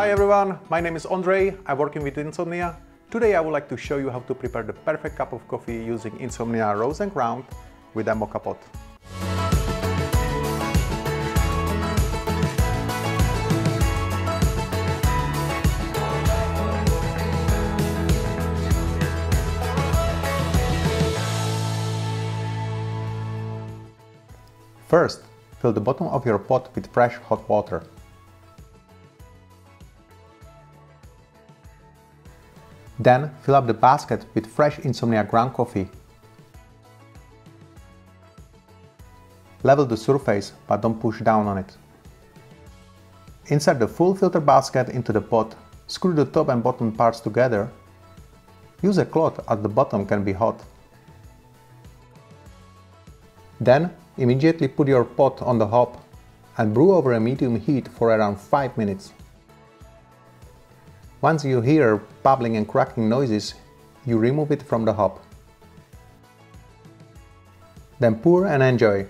Hi everyone, my name is Ondrej, I'm working with Insomnia. Today I would like to show you how to prepare the perfect cup of coffee using Insomnia Roast and Ground with a moka pot. First, fill the bottom of your pot with fresh hot water. Then fill up the basket with fresh Insomnia ground coffee. Level the surface but don't push down on it. Insert the full filter basket into the pot, screw the top and bottom parts together. Use a cloth as the bottom can be hot. Then immediately put your pot on the hob and brew over a medium heat for around 5 minutes. Once you hear bubbling and cracking noises, you remove it from the hob. Then pour and enjoy.